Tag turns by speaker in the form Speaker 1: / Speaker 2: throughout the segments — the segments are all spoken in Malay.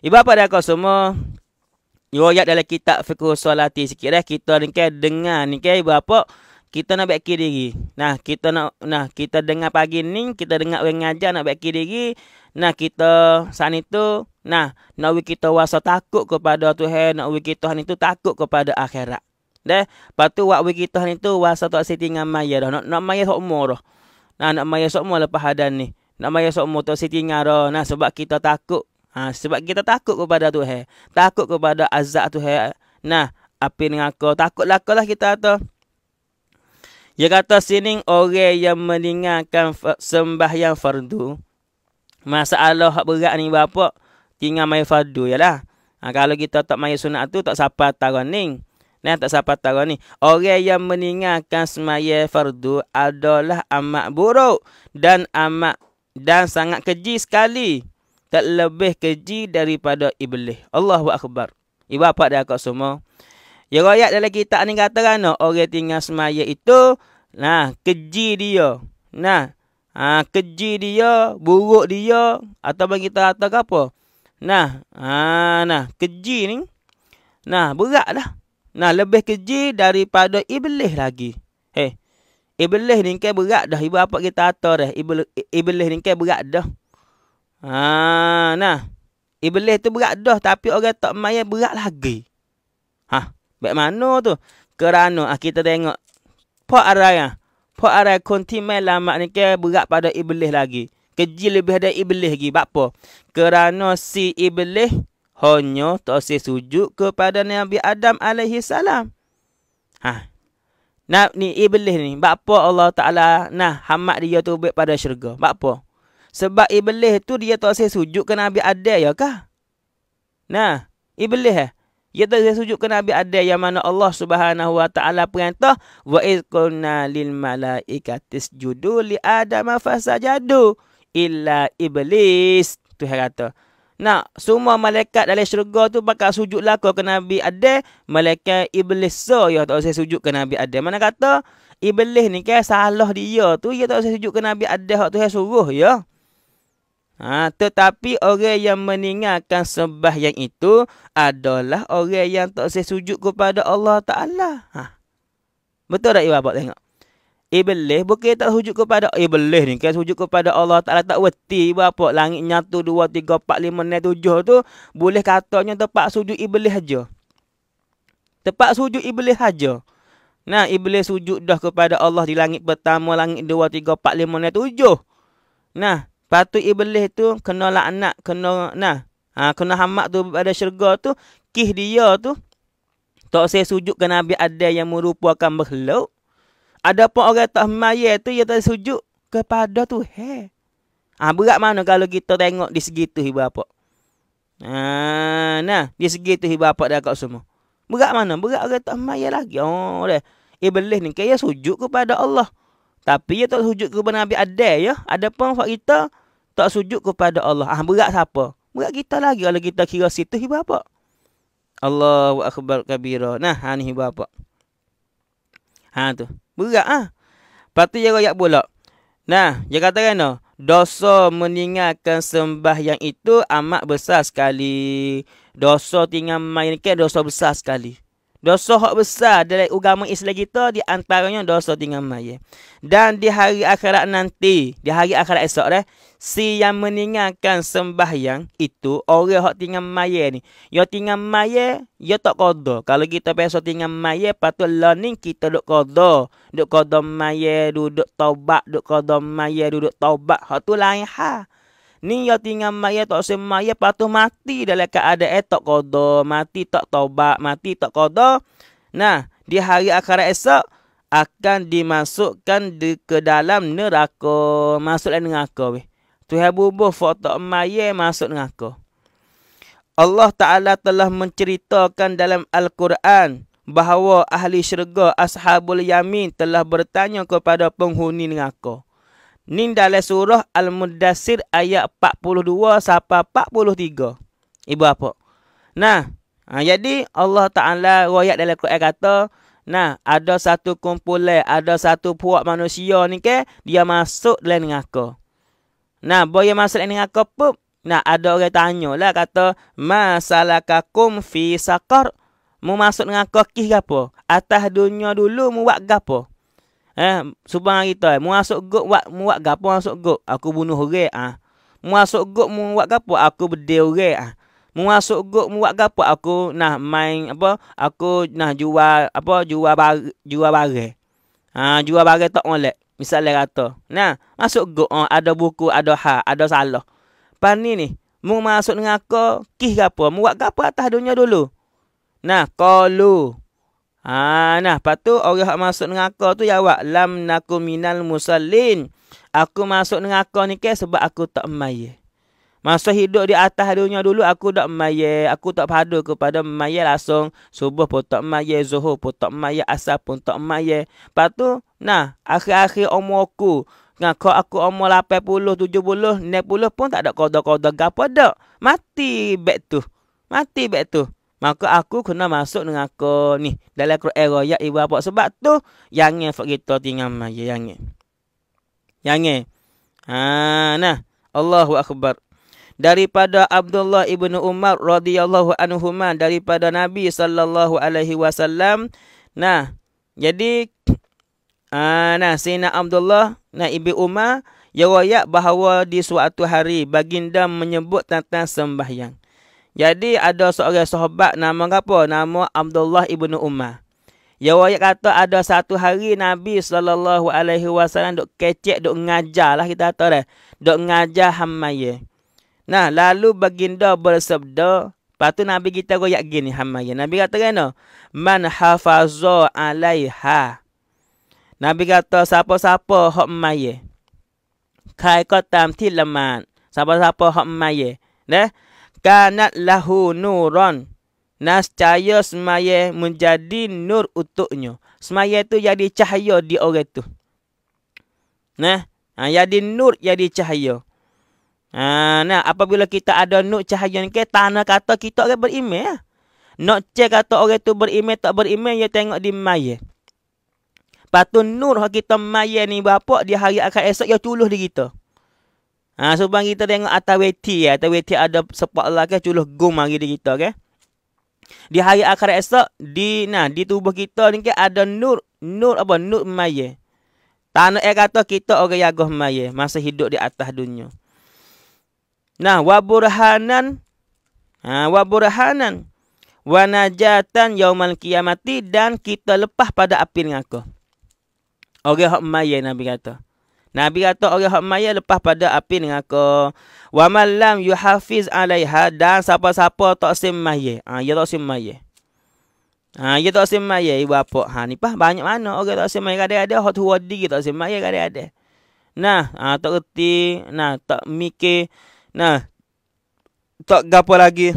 Speaker 1: Ibu apa dah kau semua? Riwayat dalam kitab fiqh solati sikit dah. Kita ni dengar ni kan ibu apa? Kita nak baiki diri. Nah, kita nak nah kita dengar pagi ni, kita dengar orang ngajar nak baiki diri. Nah, kita saat itu nah, nak kita wasa takut kepada Tuhan, nak kita ni tu takut kepada akhirat. Dah, patu wak kita ni tu wasa tak setingan maya dah. Nak nak maya sok dah. Nah, nak maya sok lepas hadan ni. Nak maya sok tu setingan dah. Nah, sebab kita takut Ha, sebab kita takut kepada Tuhan. Takut kepada azab Tuhan. Nah, apa dengan aku? Takutlah aku lah kita kata. Dia kata sini orang yang meninggalkan sembahyang fardu. Masalah hak berat ni bapa tinggal main fardu ya lah. Ha, kalau kita tak main sunat tu tak siapa tahu ni. Nah, tak siapa tahu ni. Orang yang meninggalkan sembahyang fardu adalah amat buruk dan amat dan sangat keji sekali tak lebih keji daripada iblis. Allahu akbar. Ibu apa dia kau semua? Ya ayat dalam kitab ni kata kan orang tinggal semaya itu nah keji dia. Nah, ha, keji dia, buruk dia atau bagi kita kata apa? Nah, ha, nah, keji ni nah berat dah. Nah, lebih keji daripada iblis lagi. Hei. Iblis ni kan berat dah. Ibu apa kita kata dah. Iblis, iblis ni kan berat dah. Ha, nah. Iblis tu berat dah tapi orang tak main berat lagi. Ha, baik mana tu? Kerana ah, kita tengok pak araya. Pak araya konti lama ni ke berat pada iblis lagi. Keji lebih dari iblis lagi. Apa? Kerana si iblis hanya tak si sujud kepada Nabi Adam alaihi salam. Ha. Nah, ni iblis ni. Bapa Allah Taala nah hamat dia tu pada syurga. Bapa? Sebab iblis tu dia tak saya sujud ke Nabi Adam ya kah? Nah, iblis eh. Dia tak saya sujud ke Nabi Adam yang mana Allah Subhanahu wa taala perintah wa iz qulna lil malaikati isjudu li adam fasajadu illa iblis. Tu dia kata. Nah, semua malaikat dalam syurga tu bakal sujud lah ke Nabi Adam, malaikat iblis so ya tak saya sujud ke Nabi Adam. Mana kata iblis ni kan salah dia tu, dia tak saya sujud ke Nabi Adam hak tu saya suruh ya. Ha, tetapi orang yang meninggalkan sembah yang itu adalah orang yang tak sujud kepada Allah Ta'ala. Ha. Betul tak ibu tengok? Iblis bukan tak sujud kepada Iblis ni kan sujud kepada Allah Ta'ala tak weti ibu Langit nyatu dua, tiga, empat, lima, enam, tujuh tu boleh katanya tempat sujud Iblis aja. Tempat sujud Iblis aja. Nah, Iblis sujud dah kepada Allah di langit pertama, langit dua, tiga, empat, lima, enam, tujuh. Nah, Patut iblis tu kena laknat, kena nah. Ha, kena hamak tu pada syurga tu, kih dia tu tak saya sujud ke Nabi ada yang merupakan makhluk. Ada pun orang tak maya tu dia tak sujud kepada tu. He. Ha, berat mana kalau kita tengok di segi tu ibu apa? Ha, nah, di segi tu ibu apa dah kat semua. Berat mana? Berat orang tak maya lagi. Oh, deh. Iblis ni kaya sujud kepada Allah. Tapi dia tak sujud kepada Nabi ada ya. Ada pun fak kita tak sujud kepada Allah. Ah berat siapa? Berat kita lagi kalau kita kira situ ibu apa? Allahu akbar kabira. Nah, ha ni ibu apa? Ha tu. Berat ah. Ha? Lepas dia royak pula. Nah, dia kata kan dosa meninggalkan sembah yang itu amat besar sekali. Dosa tinggal main ke dosa besar sekali. Dosa hak besar dalam agama Islam kita di antaranya dosa tinggal maya. Dan di hari akhirat nanti, di hari akhirat esok dah, si yang meninggalkan sembahyang itu orang hak tinggal maya ni. Ya tinggal maya, ya tak kodo. Kalau kita biasa tinggal maya, patut learning kita duk kodo. Duk kodo maya, duduk taubat, duk kodo maya, duduk taubat. Hak tu lain ha. Ni ya tinggal maya tak usah maya patuh mati dalam keadaan eh tak kodo, mati tak taubat, mati tak kodo. Nah, di hari akhirat esok akan dimasukkan di ke dalam neraka. Masuk dalam neraka weh. Tuhan bubuh foto maya masuk neraka. Allah Ta'ala telah menceritakan dalam Al-Quran bahawa ahli syurga ashabul yamin telah bertanya kepada penghuni neraka. Ni dalam surah Al-Mudassir ayat 42 sampai 43. Ibu apa? Nah, ha, jadi Allah Ta'ala royak dalam Quran kata, nah, ada satu kumpulan, ada satu puak manusia ni ke, dia masuk dalam neraka. Nah, boleh masuk dalam neraka pun, Nah, ada orang tanya lah kata, Masalakakum fi sakar. Mu masuk dengan kokih apa? Atas dunia dulu mu buat gapo? Eh, subang kita, mu masuk gok buat buat gapo masuk gok? Aku bunuh orang ah. Mu masuk gok buat gapo? Aku bedil orang ah. Mu masuk gok buat gapo? Aku nah main apa? Aku nah jual apa? Jual bar jual barang. Ha, jual barang tak molek. Misalnya kata, nah, masuk gok oh, ada buku, ada ha, ada salah. Pani ni, mu masuk dengan aku, kih apa? Mu buat apa atas dunia dulu? Nah, kalu. Ha, nah, lepas tu orang masuk dengan aku tu jawab, lam naku minal musallin. Aku masuk dengan aku ni ke sebab aku tak maya. Masa hidup di atas dunia dulu aku tak maya, aku tak padu kepada maya langsung. Subuh pun tak maya, zuhur pun tak maya, asar pun tak maya. Lepas tu, nah, akhir-akhir umurku, Nah, kau aku umur 80, 70, 90 pun tak ada koda-koda gapo dak. Mati bet tu. Mati bet tu. Maka aku kena masuk dengan aku ni dalam Quran ya ibu apa sebab tu yang ni kita tinggal maya yang ni. Yang. Ha nah. Allahu akbar. Daripada Abdullah ibnu Umar radhiyallahu anhuma daripada Nabi sallallahu alaihi wasallam. Nah, jadi Ah, nah, Sayyidina Abdullah, nah Ibu Umar, ya wayak bahawa di suatu hari baginda menyebut tentang sembahyang. Jadi ada seorang sahabat nama apa? Nama Abdullah ibnu Umar. Ya wayak kata ada satu hari Nabi sallallahu alaihi wasallam dok kecek dok ngajar lah kita kata dah. Dok ngajar hammaya. Nah, lalu baginda bersabda, Lepas Nabi kita goyak gini hammaya. Nabi kata kan, Man hafazo alaiha. Nabi kata siapa-siapa hok maye. Kai ko tam ti laman. Siapa-siapa hok maye. Neh. Kanat lahu nuron. Nas cahaya semaya menjadi nur untuknya. Semaya tu jadi cahaya di orang tu. Nah, ha, jadi nur jadi cahaya. Ha, nah, apabila kita ada nur cahaya ni, tanah kata kita orang beriman. Nak cek kata orang tu beriman tak beriman, ya tengok di maya. Patut nur hak kita maya ni bapa di hari akan esok ya culuh di kita. Ha sebab kita tengok atas weti ya, atas weti ada sepak lah ke culuh gum hari di kita ke. Di hari akhir esok di nah di tubuh kita ni ke ada nur nur apa nur maya. Tanah eh kata kita orang yagoh maya masa hidup di atas dunia. Nah, wa burhanan ha wa burhanan wa najatan yaumal kiamati dan kita lepas pada api neraka. Orang hak maya Nabi kata. Nabi kata orang hak maya lepas pada api dengan aku. Wa malam yuhafiz alaiha dan siapa-siapa tak sim maya. Ha, ya tak sim maya. Ha, ya tak sim maya ibu apa. Ha, ni pah banyak mana orang tak sim maya. Ada-ada hot wadi tak sim maya. Ada-ada. Nah, ha, tak reti. Nah, tak mikir. Nah, tak gapo lagi.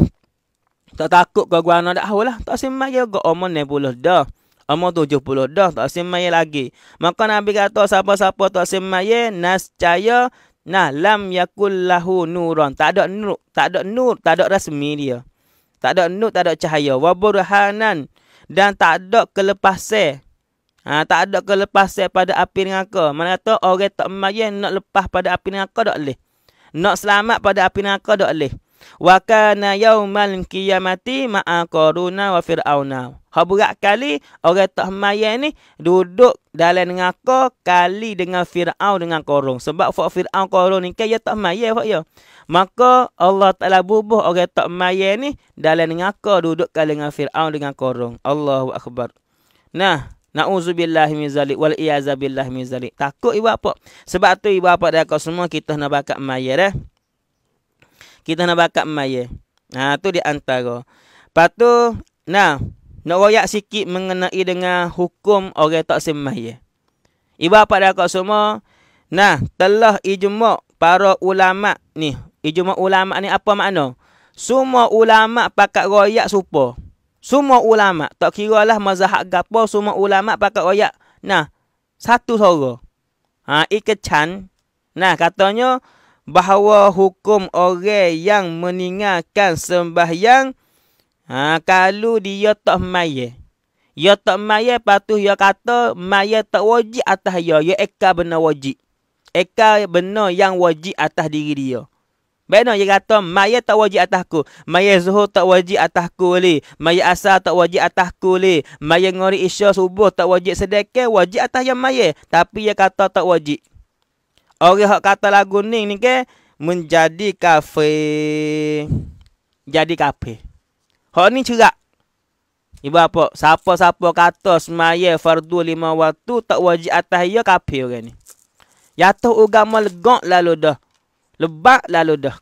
Speaker 1: Tak takut kau gua anak dah lah. Tak sim maya. Gak omon ni puluh dah. Umur tujuh puluh dah tak semaya lagi. Maka Nabi kata siapa-siapa tak semaya nascaya nah lam yakul lahu nuron. Tak ada nur, tak ada nur, tak ada rasmi dia. Tak ada nur, tak ada cahaya. Wa burhanan dan tak ada kelepasan. Ha, tak ada kelepasan pada api neraka. Mana kata orang tak maya nak lepas pada api neraka tak boleh. Nak selamat pada api neraka tak boleh. Wa kana yaumal qiyamati ma'a qaruna wa fir'auna. Berat kali orang tak maya ni duduk dalam neraka kali dengan Firaun dengan Korun. Sebab fak Firaun Korun ni kan ya tak maya fak ya. Maka Allah Taala bubuh orang tak maya ni dalam neraka duduk kali dengan Firaun dengan Korun. Allahu akbar. Nah, Na'udzubillahi min zalik wal iyazabillahi min zalik. Takut ibu apa? Sebab tu ibu apa dah kau semua kita nak bakat maya dah kita nak bakat maya. Ha tu di antara. Lepas tu nah nak royak sikit mengenai dengan hukum orang tak semaya. Ibu apa dah kau semua? Nah, telah ijma' para ulama ni. Ijma' ulama ni apa makna? Semua ulama pakat royak supa. Semua ulama, tak kira lah mazhab gapo, semua ulama pakat royak. Nah, satu suara. Ha, ikecan. Nah, katanya bahawa hukum orang yang meninggalkan sembahyang ha, kalau dia tak maya. Ya tak maya patuh ya kata maya tak wajib atas ya. Ya eka benar wajib. Eka benar yang wajib atas diri dia. Baiklah dia kata maya tak wajib atasku. Maya zuhur tak wajib atasku li. Maya asar tak wajib atasku li. Maya ngori isya subuh tak wajib sedekah wajib atas yang maya. Tapi dia kata tak wajib. Orang hak kata lagu ni ni ke menjadi kafe. Jadi kafe. Hak ni cerak. Ibu apa? Siapa-siapa kata semaya fardu lima waktu tak wajib atas ia kafe orang ni. Yatuh agama legok lalu dah. Lebak lalu dah.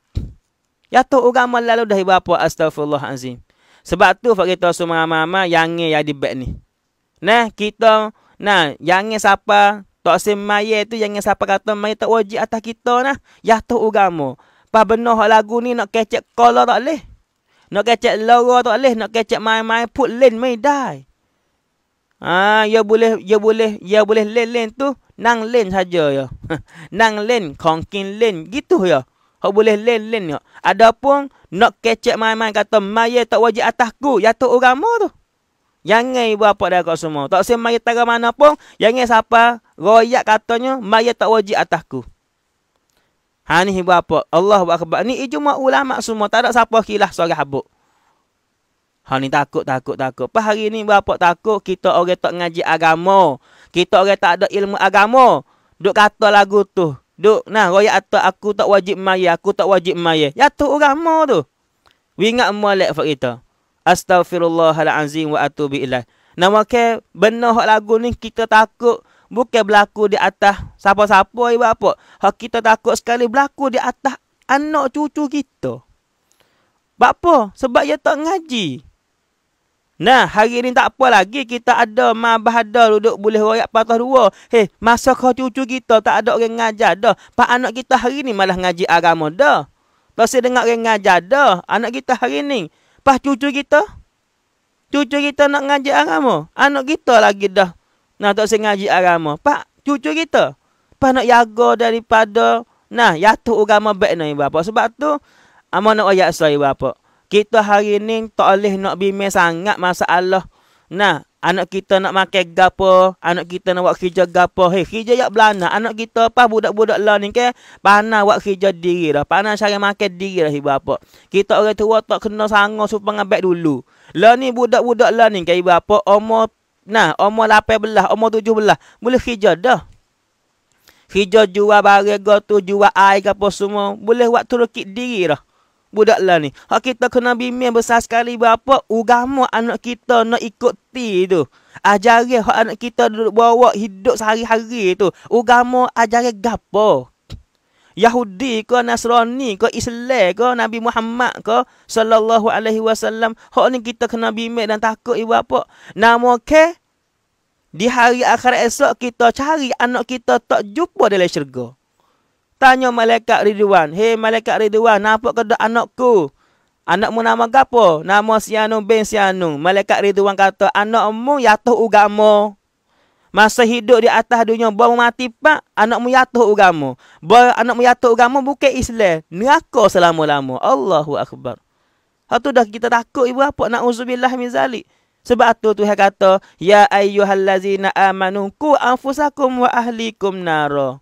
Speaker 1: Ya tu agama lalu dah ibu apa astagfirullahalazim. Sebab tu fak kita semua mama yang ya di bek ni. Nah, kita nah yang siapa tak semaya tu yang siapa kata mai tak wajib atas kita nah. Tu agama. Pa benar lagu ni nak kecek kolor tak leh. Nak kecek loro tak leh, nak kecek main-main put len mai dai. Ah, ya boleh, ya boleh, ya boleh len-len tu nang len saja ya. nang len, kongkin len gitu ya. Hak boleh len len ya. Adapun nak kecek main-main kata maya tak wajib atasku, tu agama tu. Jangan ibu apa dah kau semua. Tak usah maya tara mana pun, jangan siapa royak katanya maya tak wajib atasku. Ha ni ibu apa? Allah akbar. Ni ijma ulama semua, tak ada siapa khilaf soal habuk. Ha ni takut takut takut. Pas hari ni berapa takut kita orang tak ngaji agama. Kita orang tak ada ilmu agama. Duk kata lagu tu. Duk nah royak atau aku tak wajib maya, aku tak wajib maya. Ya tu agama tu. Wingat molek fak kita. Astaghfirullahalazim wa atubu ilaih. Nama ke benar hak lagu ni kita takut bukan berlaku di atas siapa-siapa ibu apa. Hak kita takut sekali berlaku di atas anak cucu kita. Apa? Sebab dia tak ngaji. Nah, hari ni tak apa lagi kita ada mabah ada duduk boleh royak patah dua. Hei, masa kau cucu kita tak ada orang ngajar dah. Pak anak kita hari ni malah ngaji agama dah. Tak dengar orang ngajar dah. Anak kita hari ni. Pak cucu kita? Cucu kita nak ngaji agama. Anak kita lagi dah. Nah, tak saya ngaji agama. Pak, cucu kita. Pak nak jaga daripada... Nah, yatuh agama baik ni, Bapak. Sebab tu, amanah ayat saya, Bapak kita hari ni tak boleh nak bimbing sangat masalah. Nah, anak kita nak makan gapo, anak kita nak buat kerja gapo. Hei, kerja yak belana. Anak kita apa budak-budak lah ni ke? Pana buat kerja diri dah. Pana cari makan diri dah ibu apa. Kita orang tua tak kena sangat supaya ngabek dulu. Lah ni budak-budak lah ni ke ibu apa? Umur Nah, umur 18, umur 17. Boleh kerja dah. Kerja jual barang tu, jual air apa semua. Boleh buat turukit diri dah budak lah ni. Hak kita kena bimbing besar sekali berapa agama anak kita nak ikuti tu. Ajari hak anak kita duduk bawa hidup sehari-hari tu. Agama ajari gapo? Yahudi ke Nasrani ke Islam ke Nabi Muhammad ke sallallahu alaihi wasallam hak ni kita kena bimbing dan takut ibu apa nama ke di hari akhirat esok kita cari anak kita tak jumpa dalam syurga Tanya malaikat Ridwan. Hei malaikat Ridwan, nampak ke anakku? Anakmu nama apa? Nama Sianu bin Sianu. Malaikat Ridwan kata, anakmu yatuh ugamo. Masa hidup di atas dunia, baru mati pak, anakmu yatuh ugamo. Baru anakmu yatuh ugamo bukan Islam. Neraka selama-lama. Allahu Akbar. Itu dah kita takut ibu apa nak uzubillah min zalik. Sebab tu Tuhan kata, Ya ayyuhallazina amanu ku anfusakum wa ahlikum naro.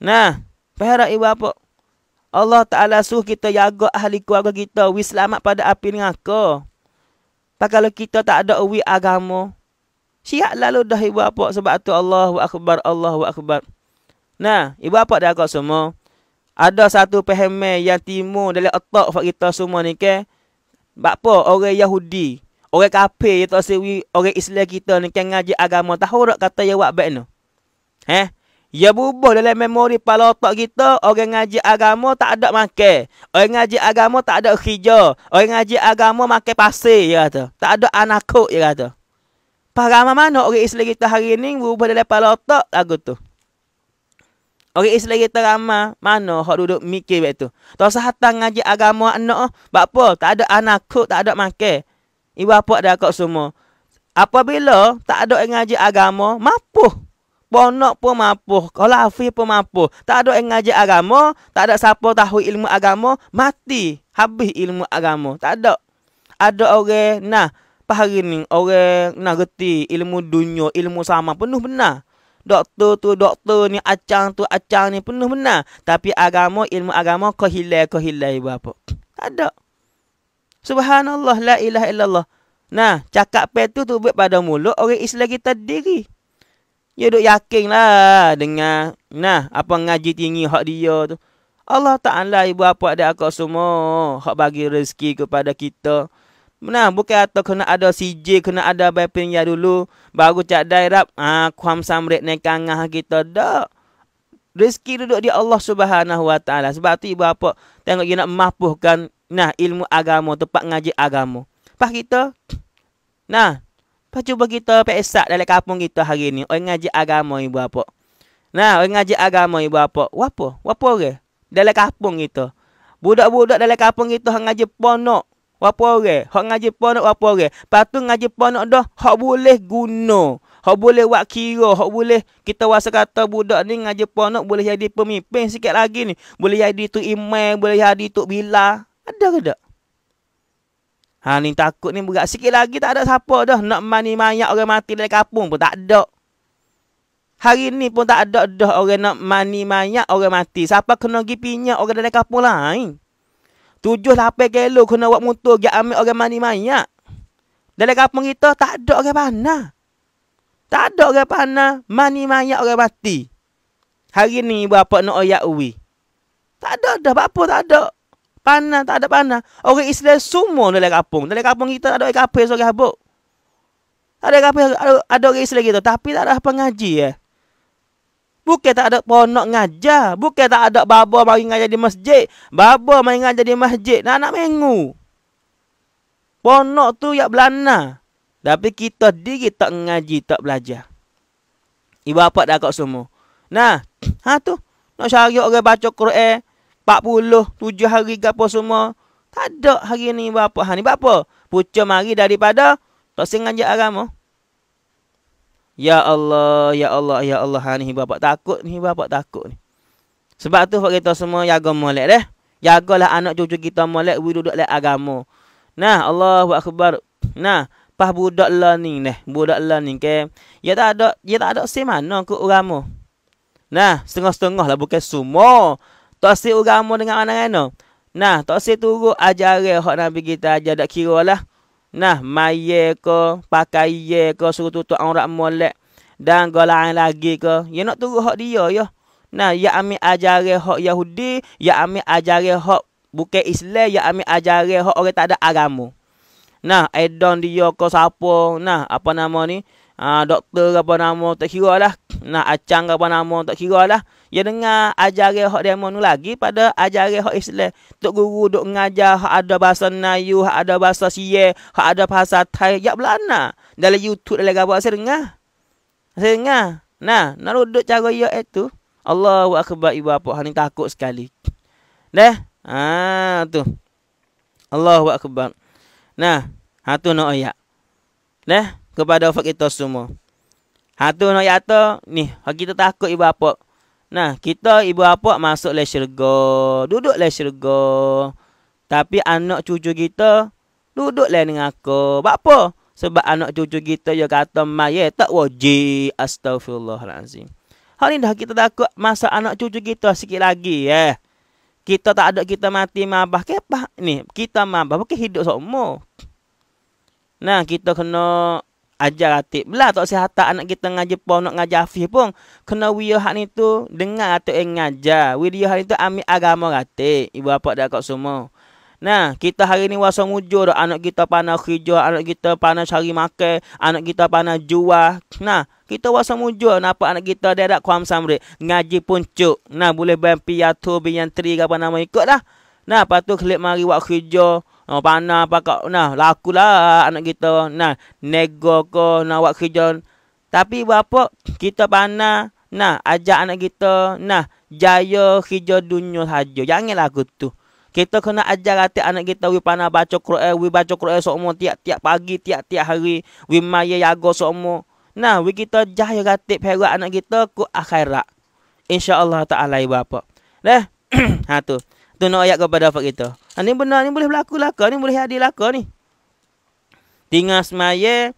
Speaker 1: Nah, Perak ibu apa? Allah Ta'ala suruh kita jaga ahli keluarga kita. Wi selamat pada api neraka. Tak kalau kita tak ada uwi agama. Siap lalu dah ibu apa. Sebab tu Allahu Akbar, Allahu Akbar. Nah, ibu apa dah kau semua? Ada satu peheme yang timur dari otak kita semua ni ke. Sebab apa? Orang Yahudi. Orang kafir yang tak sewi orang Islam kita ni kan ngaji agama. Tahu tak kata yang buat baik ni? Eh? Ya bubuh dalam memori kepala otak kita, orang ngaji agama tak ada makan. Orang ngaji agama tak ada kerja. Orang ngaji agama makan pasir, ya kata. Tak ada anak kok, ya kata. Faham mana orang Islam kita hari ni bubuh dalam kepala otak lagu tu. Orang Islam kita ramai, mana hak duduk mikir begitu. Tak usah hantar ngaji agama anak, bak apa? Tak ada anak kok, tak ada makan. Ibu apa dah kok semua. Apabila tak ada yang ngaji agama, mapuh. Ponok pun mampu. Kalau hafiz pun mampu. Tak ada yang ngaji agama. Tak ada siapa tahu ilmu agama. Mati. Habis ilmu agama. Tak ada. Ada orang, nah, hari ni orang nak reti ilmu dunia, ilmu sama penuh benar. Doktor tu doktor ni, acang tu acang ni penuh benar. Tapi agama, ilmu agama kau hilai, kau hilai apa? Tak ada. Subhanallah, la ilaha illallah. Nah, cakap pe tu tu buat pada mulut orang Islam kita diri. Ya duk yakin lah dengan nah apa ngaji tinggi hak dia tu. Allah Ta'ala ibu apa ada akak semua hak bagi rezeki kepada kita. Nah, bukan atau kena ada CJ, kena ada bapin ya dulu. Baru cak daerah, ah, kuam samret naik kangah kita. Tak. Rezeki duduk di Allah Subhanahu Wa Ta'ala. Sebab tu ibu apa, tengok dia nak mapuhkan nah ilmu agama, tempat ngaji agama. Pas kita, nah, pas cuba kita pesak dalam kampung kita hari ni. Orang ngaji agama ibu apa. Nah, orang ngaji agama ibu apa. Wapa? Wapa orang? Dalam kampung kita. Budak-budak dalam kampung kita ngaji ponok. Apa orang? Hak ngaji ponok apa orang? Patu ngaji ponok dah hak boleh guna. Hak boleh buat kira, hak boleh kita wasa kata budak ni ngaji ponok boleh jadi pemimpin sikit lagi ni. Boleh jadi tu imam, boleh jadi tu bila. Ada ke tak? Ha ni takut ni berat sikit lagi tak ada siapa dah nak mani mayat orang mati dalam kampung pun tak ada. Hari ni pun tak ada dah orang nak mani mayat orang mati. Siapa kena pergi pinyak orang dalam kampung lain? Tujuh lapan kilo kena buat motor dia ambil orang mani mayat. Dalam kampung kita tak ada orang panah. Tak ada orang panah mani mayat orang mati. Hari ni bapa nak oyak uwi. Tak ada dah apa tak ada. Panah tak ada panah. Orang Islam semua dalam kampung. Dalam kampung kita ada orang kafir seorang habuk. Ada kafir ada, ada orang Islam kita tapi tak ada apa ngaji ya. Eh. Bukan tak ada ponok ngajar. Bukan tak ada baba mari ngajar di masjid. Baba mari ngajar di masjid. Nak nak mengu. Ponok tu yak belana. Tapi kita diri tak ngaji, tak belajar. Ibu apa dah kau semua. Nah, ha tu. Nak cari orang baca Quran. 40, 7 hari ke apa semua. Tak ada hari ni ibu apa. Ha ni apa? Pucuk mari daripada tak sengaja agama. Ya Allah, ya Allah, ya Allah. Ha, ni bapak takut ni, bapak takut ni. Sebab tu kita semua jaga molek deh. Jagalah anak cucu kita molek we duduk le agama. Nah, Allahu akbar. Nah, pas budak learning deh, budak learning ke. Ya tak ada, ya tak ada si mana ke agama. Nah, setengah-setengah lah bukan semua. Tak si agama dengan anak-anak. Nah, tak si tunggu ajaran hak Nabi kita ajar dak kira lah. Nah, maye ke, pakai ye ke, suruh tutup aurat molek. Dan golain lagi ke. Ya nak tunggu hak dia ya. Nah, ya ambil ajaran hak Yahudi. Ya ambil ajaran hak bukan Islam. Ya ambil ajaran hak orang tak ada agama. Nah, edon dia ke siapa. Nah, apa nama ni. Ha, doktor apa nama tak kira lah. Nah, acang apa nama tak kira lah. Ya dengar ajaran hak demo nu lagi pada ajaran hak Islam. Tok guru duk ngajar hak ada bahasa Melayu, hak ada bahasa Sia, hak ada bahasa Thai, ya belana. Dalam YouTube dalam gambar saya dengar. Saya dengar. Nah, nak duduk cara ya itu. Allahu akbar ibu bapa hani takut sekali. Dah. Ah tu. Allahu akbar. Nah, ha tu nak ayat. Dah kepada kita semua. Ha tu nak ayat tu ni, kita takut ibu bapa. Nah, kita ibu bapa masuk le syurga. Duduk le syurga. Tapi anak cucu kita duduk le dengan aku. Sebab apa? Sebab anak cucu kita dia kata mayat tak wajib. Astagfirullahalazim. Hal ni dah kita takut masa anak cucu kita sikit lagi. Eh. Kita tak ada kita mati mabah ke apa ni? Kita mabah bukan hidup semua. Nah, kita kena ajar ratib lah tak sihat anak kita ngaji pun nak ngaji hafiz pun kena wiyo hak ni tu dengar atau yang ngajar wiyo hak ni tu ambil agama ratib ibu bapa dah kat semua Nah, kita hari ni wasa mujur anak kita panah kerja, anak kita panah cari makan, anak kita panah jual. Nah, kita wasa mujur nampak anak kita dia ada kuam samri. Ngaji pun cuk. Nah, boleh bayar piatu, biyan tri apa nama ikut dah. Nah, patu klik mari buat kerja. Oh, panah pakak nah lakulah anak kita. Nah nego ko nak buat kerja. Tapi berapa kita panah nah ajak anak kita nah jaya kerja dunia saja jangan lagu tu. Kita kena ajar hati anak kita wi panah baca Quran wi baca Quran semua tiap-tiap pagi tiap-tiap hari. Wi maya yago semua. Nah wi kita jaya hati perak anak kita ku akhirat. Insyaallah taala ibu bapa. Dah ha tu. Tu nak ayat kepada apa kita Ha, ni benar ni boleh berlaku lah ni boleh hadir lah ni. Tinggal semaya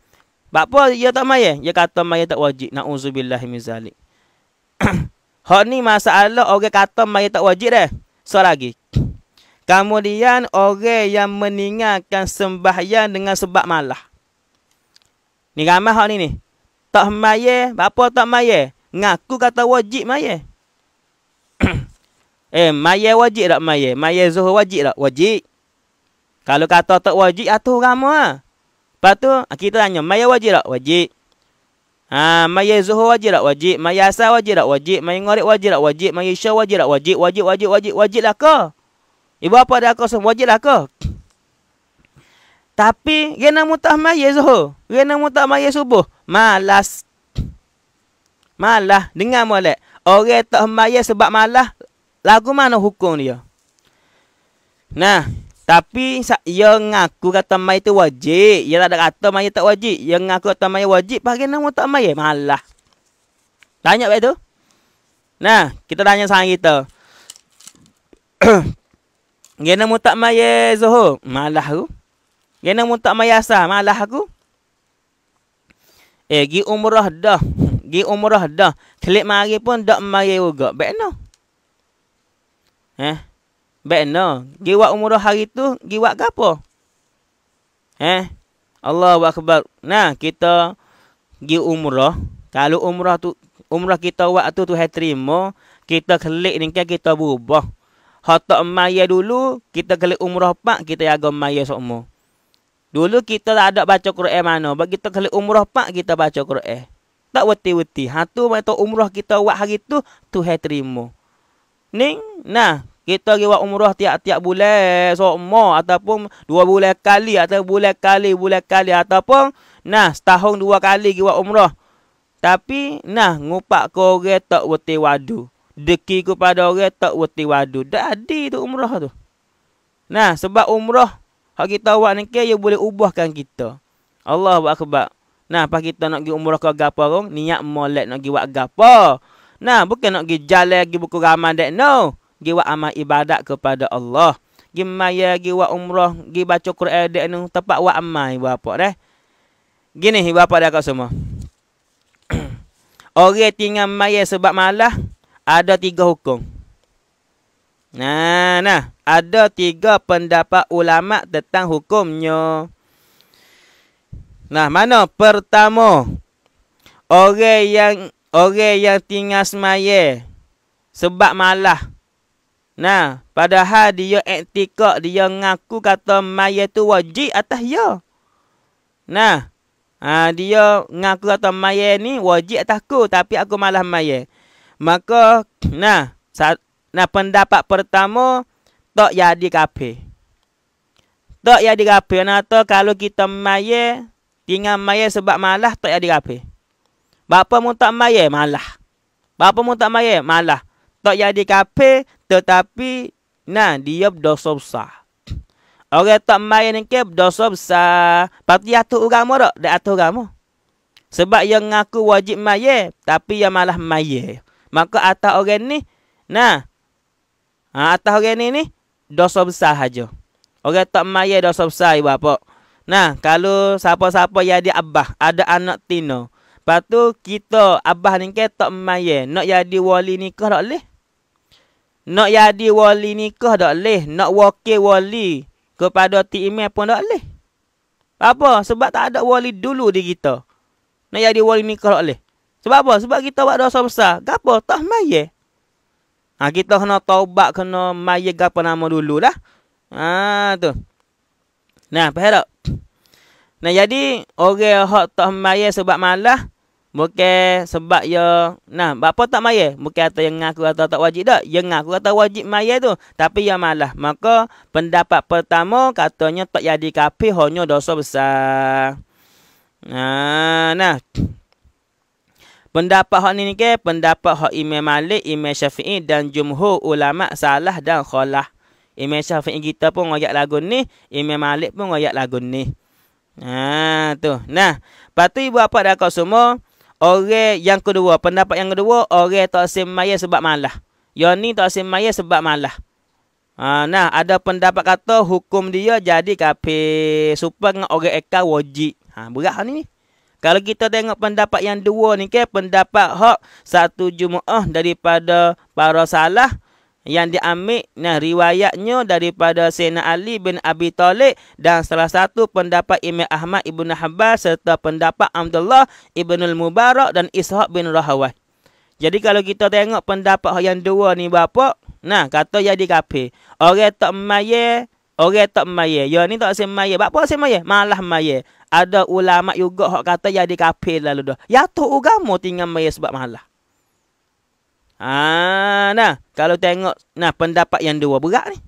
Speaker 1: Bak apa dia tak maya? Dia kata maya tak wajib. Nauzubillah min. Hak ni masalah orang kata maya tak wajib dah. So lagi. Kemudian orang yang meninggalkan sembahyang dengan sebab malah. Ni ramai hak ni ni. Tak maya, apa tak maya? Ngaku kata wajib maya. Eh, maya wajib tak maya? Maya zuhur wajib tak? Wajib. Kalau kata tak wajib, atuh ramai ha. Lepas tu, kita tanya, maya wajib tak? Wajib. Ha, maya zuhur wajib tak? Wajib. Maya asal wajib tak? Wajib. Maya ngorek wajib tak? Wajib. Maya isya wajib tak? Wajib. Wajib, wajib, wajib. Wajib lah ke? Ibu apa dah kau semua wajib lah ke? Tapi, nak mutah maya zuhur. Nak mutah maya subuh. Malas. Malah. Dengar molek. Orang tak maya sebab malah. Lagu mana hukum dia? Nah. Tapi, ia ngaku kata maya tu wajib. Ia tak ada kata maya tak wajib. Ia ngaku kata maya wajib. Bagi nak mutah maya? Malah. Tanya baik tu? Nah, kita tanya sama kita. Gena mu tak maya Zuhur? Malah aku. Gena mu tak maya Asar? Malah aku. Eh, gi umrah dah. Gi umrah dah. Klik mari pun tak maya juga. Baik no. Eh? Baik no. Gi buat umrah hari tu, gi buat ke apa? Eh? Allah Akbar. Nah, kita gi umrah. Kalau umrah tu, umrah kita buat tu tu hai terima, kita klik ni kan kita berubah. Hatak maya dulu, kita kali umrah pak, kita jaga maya semua. Dulu kita tak ada baca Quran mana. Bagi kita kali umrah pak, kita baca Quran. Tak weti-weti. Ha tu mata umrah kita buat hari tu, tu hai terima. Ning, nah, kita pergi buat umrah tiap-tiap bulan semua ataupun dua bulan kali atau bulan kali bulan kali ataupun nah setahun dua kali pergi buat umrah. Tapi nah ngupak kau orang tak weti wadu deki kepada orang tak wati wadu. Dah ada tu umrah tu. Nah, sebab umrah hak kita buat ni ke boleh ubahkan kita. Allah akbar. Nah, pas kita nak pergi umrah ke gapo niat molek nak pergi buat gapo. Nah, bukan nak pergi jalan pergi buku Ramadan no. Pergi buat amal ibadat kepada Allah. Pergi maya pergi buat umrah, pergi baca Quran dek nu tempat buat amal ibu apa dah. Gini ibu apa dah kau semua. Orang tinggal maya sebab malah ada tiga hukum. Nah, nah, ada tiga pendapat ulama tentang hukumnya. Nah, mana pertama? Orang yang orang yang tinggal semaya sebab malah. Nah, padahal dia etikak dia ngaku kata maya tu wajib atas ya. Nah, ha, dia ngaku kata maya ni wajib atas aku tapi aku malah maya. Maka nah, saat, nah pendapat pertama tak jadi kafir. Tak jadi kafir nata kalau kita maya tinggal maya sebab malah tak jadi kafir. Bapa mu tak maya malah. Bapa mu tak maya malah. Tak jadi kafir tetapi nah dia berdosa besar. Orang tak maya ni ke berdosa besar. Pasti atur agama tak? Dia atur agama. Sebab yang ngaku wajib maya tapi yang malah maya. Maka atas orang ni, nah. Ha, atas orang ni ni, dosa besar saja. Orang tak maya dosa besar ibu bapa. Nah, kalau siapa-siapa yang ada abah, ada anak tino. Lepas tu, kita abah ni ke tak maya. Nak jadi wali nikah tak boleh. Nak jadi wali nikah tak boleh. Nak wakil wali kepada ti email pun tak boleh. Apa? Sebab tak ada wali dulu di kita. Nak jadi wali nikah tak boleh. Sebab apa? Sebab kita buat dosa besar. Gapo? Tak maya. Ha, kita kena taubat, kena maya gapo nama dulu lah. Ha, tu. Nah, faham tak? Nah, jadi, orang hak tak maya sebab malah, bukan sebab ya, nah, apa tak maya? Bukan kata yang ngaku kata tak wajib tak? Yang ngaku kata wajib maya tu. Tapi yang malah. Maka, pendapat pertama, katanya tak jadi kapi, hanya dosa besar. Ha, nah, Pendapat hak ni ni ke pendapat hak Imam Malik, Imam Syafi'i dan jumhur ulama salah dan khalah. Imam Syafi'i kita pun ngoyak lagu ni, Imam Malik pun ngoyak lagu ni. Ha tu. Nah, patu ibu apa kau semua? Orang yang kedua, pendapat yang kedua, orang tak asim maya sebab malah. Yang ni tak asim maya sebab malah. Ha, nah, ada pendapat kata hukum dia jadi kafir supaya orang eka wajib. Ha, berat ni. kalau kita tengok pendapat yang dua ni ke pendapat hak satu jumuah daripada para salah yang diambil nah riwayatnya daripada Sayyidina Ali bin Abi Talib dan salah satu pendapat Imam Ahmad Ibn Hanbal serta pendapat Abdullah Ibn Mubarak dan Ishaq bin Rahawai. Jadi kalau kita tengok pendapat yang dua ni bapa, nah kata jadi kafir. Orang tak maye, orang tak maye. Ya ni tak semaye. Bapa semaye? Malah maye. Ada ulama juga hak kata jadi kafir lalu dah. Ya tu agama tinggal maye sebab malah. Ah, nah, kalau tengok nah pendapat yang dua berat ni.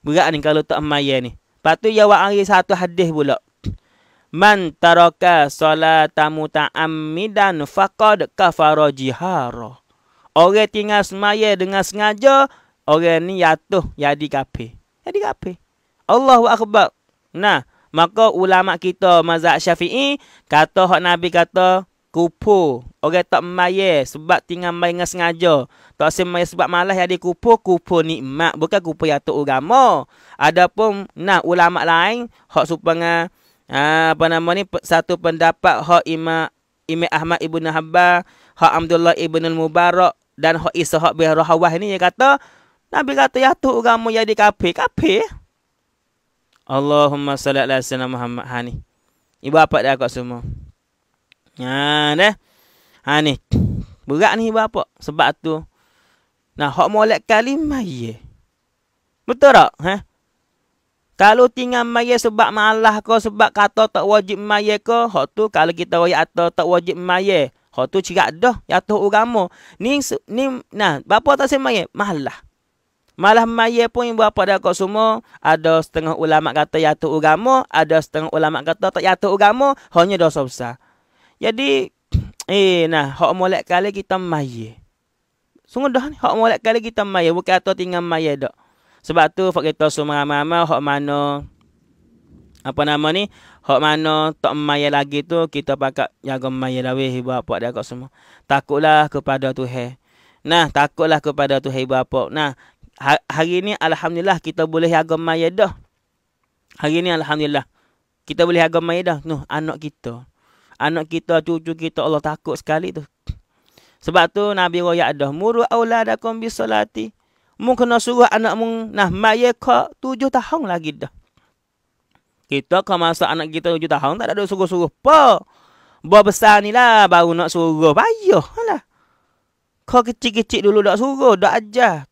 Speaker 1: Berat ni kalau tak maya ni. Patu ya hari satu hadis pula. Man taraka salata muta'ammidan faqad kafara jihara. Orang tinggal semaya dengan sengaja, orang ni jatuh jadi kafir. Jadi kafir. Allahu akbar. Nah, maka ulama kita mazhab Syafi'i kata hak Nabi kata kupu. Orang tak maya sebab tinggal main dengan sengaja. Tak semaya sebab malas yang di kupu, kupu nikmat. Bukan kupu yang tu agama. Adapun nak ulama lain, hak supaya ha, apa nama ni satu pendapat hak Imam Imam Ahmad Ibn Habba, hak Abdullah Ibn Mubarak dan hak Ishaq bin Rahawah ni dia kata Nabi kata ya tu agama jadi kafir. Kafir. Allahumma salli ala sayyidina Muhammad hani. Ibu apa dah kat semua? Ha dah. Ha ni. Berat ni bapa sebab tu. Nah, hak molek kalimah ye. Betul tak? Ha? Kalau tinggal maya sebab malah ko sebab kata tak wajib maya ko, hak tu kalau kita wajib atau tak wajib maya, hak tu cirak dah tu agama. Ni ni nah, bapa tak semaya malah. Malah maya pun yang berapa dah kau semua Ada setengah ulama kata ya tu agama Ada setengah ulama kata tak ya tu agama Hanya dosa besar jadi eh nah hak molek kali kita maya. Sungguh dah ni hak molek kali kita maya bukan atau tinggal maya dak. Sebab tu fak kita semua ramai-ramai hak mana apa nama ni? Hak mana tak maya lagi tu kita pakat jaga maya dah weh ibu apa dia kat semua. Takutlah kepada Tuhan. Nah, takutlah kepada Tuhan ibu apa. Nah, ha-, hari ni alhamdulillah kita boleh jaga maya dah. Hari ni alhamdulillah kita boleh jaga maya dah. Noh, anak kita anak kita, cucu kita Allah takut sekali tu. Sebab tu Nabi royak dah muru auladakum bisolati. Mu kena suruh anak mu nah maya ka tujuh tahun lagi dah. Kita ke masa anak kita tujuh tahun tak ada suruh-suruh apa. Buah besar ni lah baru nak suruh. Payah lah. Kau kecil-kecil dulu tak suruh, tak ajar.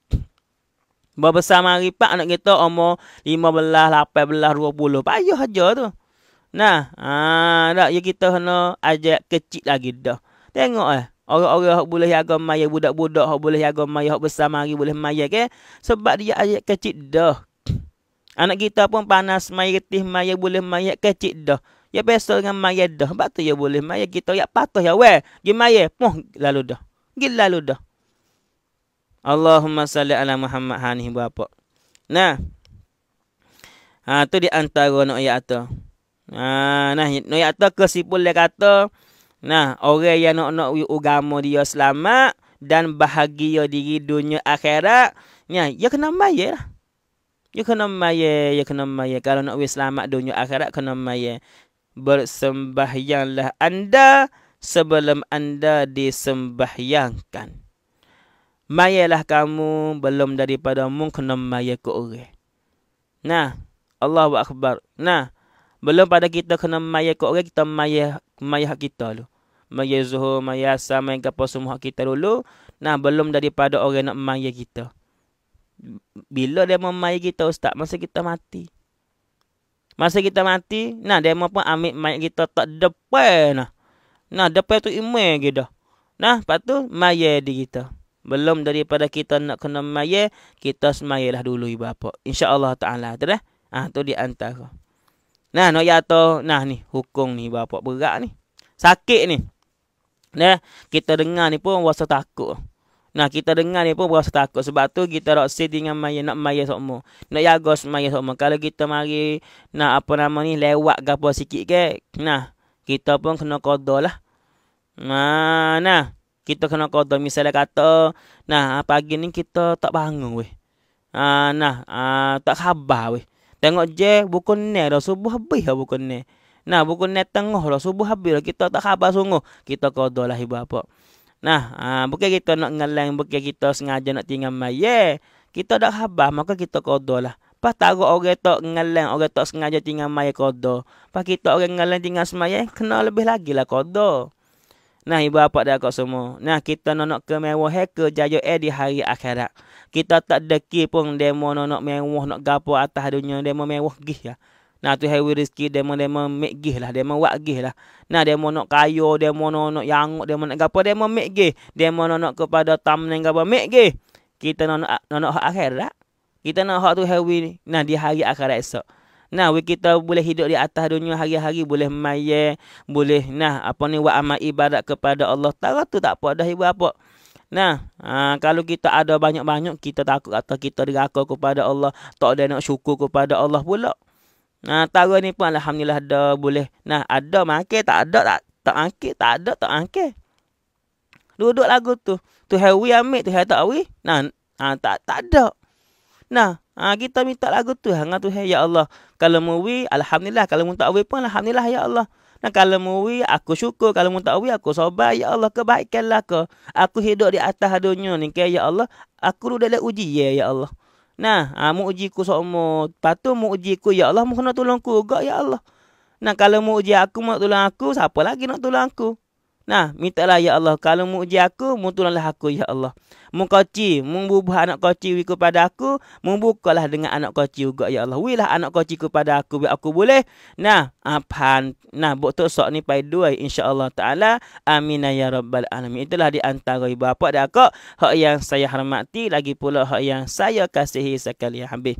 Speaker 1: Buah besar mari pak anak kita umur 15, 18, 20. Payah aja tu. Nah, ah dak ya kita kena ajak kecil lagi dah. Tengok eh. Orang-orang hak boleh jaga maya budak-budak hak boleh jaga maya hak besar mari boleh maya ke sebab dia ajak kecil dah. Anak kita pun panas maya getih maya boleh maya kecil dah. Ya biasa dengan maya dah. Sebab tu ya boleh maya kita ya patuh ya weh. Gi maya poh lalu dah. Gi lalu dah. Allahumma salli ala Muhammad hani bapa. Nah. Ha tu di antara nak ayat tu. Ha, nah, no ya tak kesipul dia kata, nah, orang yang nak nak agama dia selamat dan bahagia diri dunia akhirat, ya, ya kena bayar lah. Ya kena bayar, ya kena bayar. Kalau nak selamat dunia akhirat, kena bayar. Bersembahyanglah anda sebelum anda disembahyangkan. Mayalah kamu belum daripada mu kena maya ke orang. Nah, Allahu Akbar. Nah, belum pada kita kena maya ke orang, kita maya maya kita dulu. Maya zuhur, maya asam, maya apa semua kita dulu. Nah, belum daripada orang nak maya kita. Bila dia mau maya kita, Ustaz? Masa kita mati. Masa kita mati, nah dia mau pun ambil mayat kita tak depan nah. Nah, depan tu imam kita. Nah, lepas tu maya di kita. Belum daripada kita nak kena maya, kita semayalah dulu ibu bapa. Insya-Allah taala, tu dah. Ah, tu di antara. Nah, nak jatuh. Nah ni, hukum ni bapak berat ni. Sakit ni. Nah, kita dengar ni pun rasa takut. Nah, kita dengar ni pun rasa takut. Sebab tu kita nak sit dengan maya, nak maya semua. Nak jaga semaya semua. Kalau kita mari, nak apa nama ni, lewat apa sikit ke. Nah, kita pun kena kodoh lah. Nah, nah. Kita kena kodoh. Misalnya kata, nah, pagi ni kita tak bangun weh. Ah, nah, ah, tak khabar weh. Tengok je bukan ni dah subuh habis lah bukan ni. Nah, bukan net tengah lah. Subuh habis lah. Kita tak khabar sungguh. Kita kodoh lah ibu apa. Nah, ha, bukan kita nak ngeleng. Bukan kita sengaja nak tinggal maya. Kita tak khabar. Maka kita kodoh lah. Pas taruh orang tak ngeleng. Orang tak sengaja tinggal maya kodoh. Pas kita orang ngeleng tinggal semaya. Kena lebih lagi lah kodoh. Nah, ibu apa dah kau semua. Nah, kita nak kemewah ke jaya eh di hari akhirat. Kita tak deki pun demo nak mewah nak gapo atas dunia demo mewah gih ya. Nah tu hewi rezeki demo demo mek gih lah, demo wak gih lah. Nah demo nak kayo, demo nak nak demo nak gapo demo mek gih. Demo nak kepada tam neng gapo mek gih. Kita nak nak akhirat. Kita nak hak tu hewi ni. Nah di hari akhirat esok. Nah, kita boleh hidup di atas dunia hari-hari boleh maya, boleh nah apa ni buat amal ibadat kepada Allah Taala tu tak apa dah ibu apa. Nah, ha, kalau kita ada banyak-banyak kita takut atau kita deraka kepada Allah, tak ada nak syukur kepada Allah pula. Nah, tahu ni pun alhamdulillah ada boleh. Nah, ada makan tak ada tak tak angkat, tak ada tak angkat. Duduk lagu tu. Tu hawi ambil tu tak awi. Nah, ha, tak tak ada. Nah, ha, kita minta lagu tu hang tu ya Allah. Kalau muwi alhamdulillah, kalau mun tak awi pun alhamdulillah ya Allah. Nah, kalau muwi aku syukur, kalau mun tak awi aku sabar ya Allah kebaikanlah ke. Aku hidup di atas dunia ni ke ya Allah. Aku duduk dalam uji ya ya Allah. Nah, ha, mu uji ku sokmo. Patu mu uji ku ya Allah, mu kena tolong ku gak ya Allah. Nah, kalau mu uji aku mau tolong aku, siapa lagi nak tolong aku? Nah, mintalah ya Allah. Kalau mu uji aku, mu tolonglah aku ya Allah. Mu koci, mu bubuh anak koci wi kepada aku, mu bukalah dengan anak koci juga ya Allah. Wilah anak koci kepada aku, biar aku boleh. Nah, apaan? Nah, buat tu sok ni pai dua insya-Allah taala. Amin ya rabbal alamin. Itulah di antara ibu bapa akak hak yang saya hormati lagi pula hak yang saya kasihi sekalian habis.